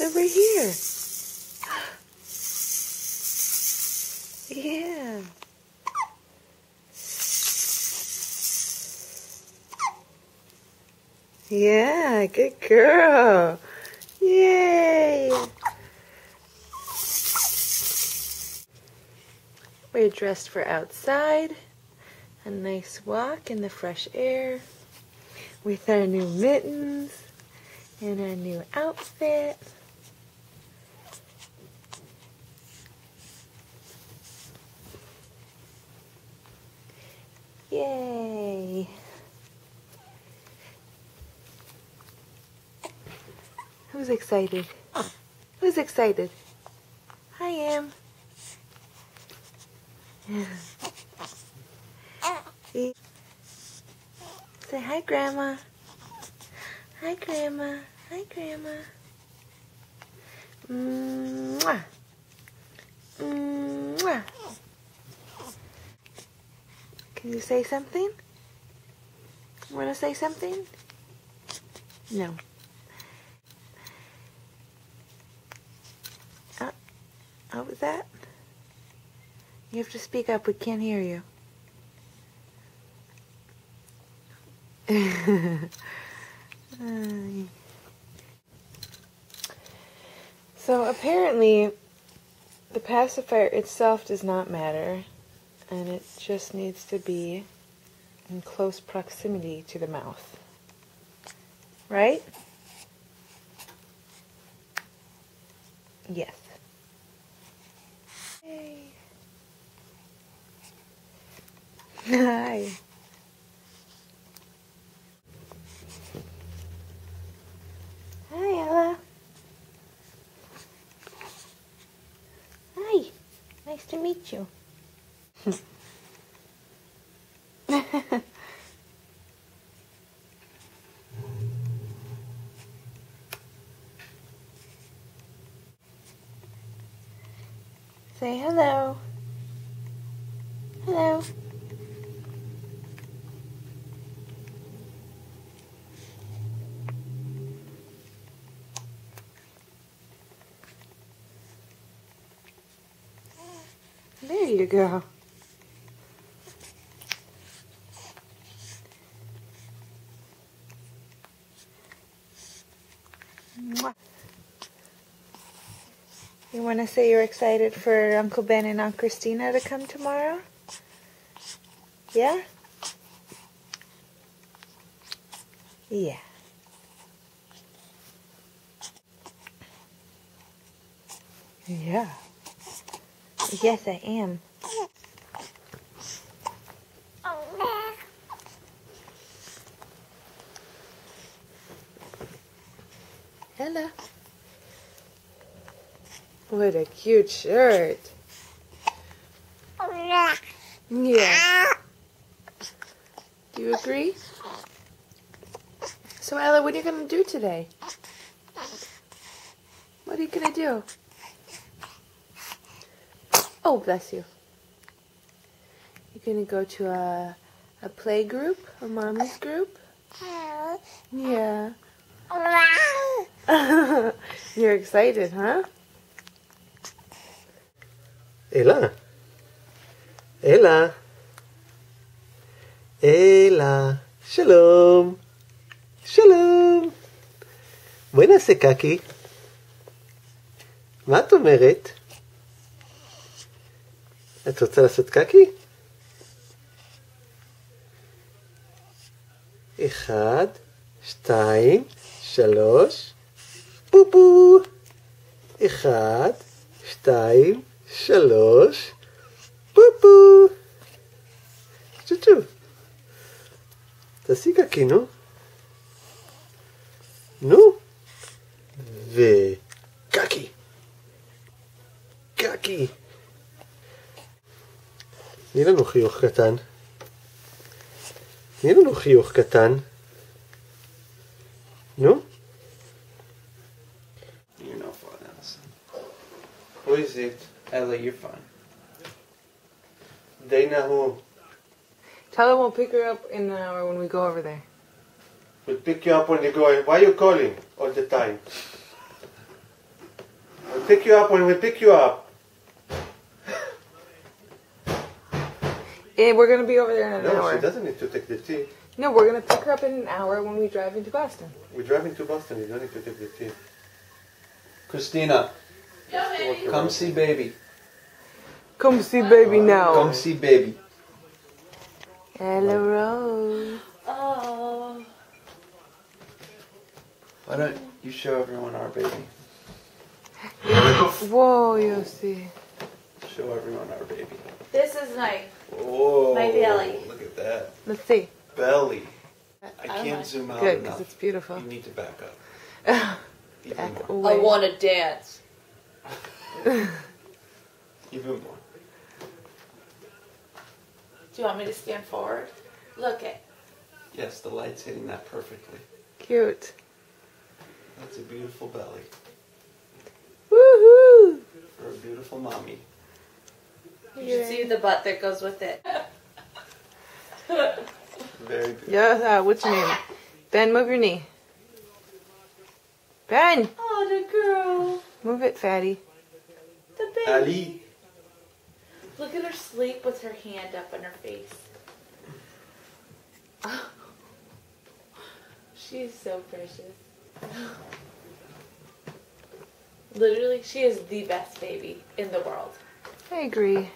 over here. Yeah. Yeah, good girl. Yay. We're dressed for outside. A nice walk in the fresh air with our new mittens and our new outfit. Who's excited? Who's excited? I am. Say hi, Grandma. Hi, Grandma. Hi, Grandma. Mwah. Mwah. Can you say something? Want to say something? No. What was that? You have to speak up. We can't hear you. so apparently the pacifier itself does not matter and it just needs to be in close proximity to the mouth. Right? Yes. Hi. Hi, Ella. Hi. Nice to meet you. Say hello. Hello. There you go. Mwah. You want to say you're excited for Uncle Ben and Aunt Christina to come tomorrow? Yeah? Yeah. Yeah. Yes, I am. Hello. What a cute shirt. Yeah. Do you agree? So, Ella, what are you going to do today? What are you going to do? Oh, bless you. You're going to go to a, a play group, a mommy's group? Yeah. You're excited, huh? Ella. Ella. Ella. שלום. שלום. בואי נעשה קקי. מה את אומרת? את רוצה לעשות קקי? אחד, שתיים, שלוש, פופו. אחד, שתיים, שלוש, פופו. צ'ו-צ'ו. תעשי קקי, נו. נו. וקקי. קקי. תני לנו חיוך קטן. תני לנו חיוך קטן. נו. Who is it? Ella, you're fine. Dana who? Tell them we'll pick her up in an hour when we go over there. We'll pick you up when you go. Why are you calling all the time? We'll pick you up when we pick you up. And we're gonna be over there in an hour. No, hour. she doesn't need to take the T. No, we're gonna pick her up in an hour when we drive into Boston. We're driving to Boston. You don't need to take the T. Christina, come see baby. Come see baby now. Come see baby. Hello, Rose. Oh. Why don't you show everyone our baby? Whoa, you see? Show everyone our baby. This is my. Whoa. My belly. Look at that. Let's see. Belly. I I can't like- zoom out Good, enough. because it's beautiful. You need to back up. Even Back I want to dance. Even more. Do you want me to stand forward? Look it. Yes, the light's hitting that perfectly. Cute. That's a beautiful belly Woohoo! for a beautiful mommy. You should see the butt that goes with it. Very good. Yeah, uh, what's your name? Ben, move your knee. Ben, Oh, the girl. move it, fatty. The baby. Ali. Look at her sleep with her hand up on her face. She's so precious. Literally, she is the best baby in the world. I agree.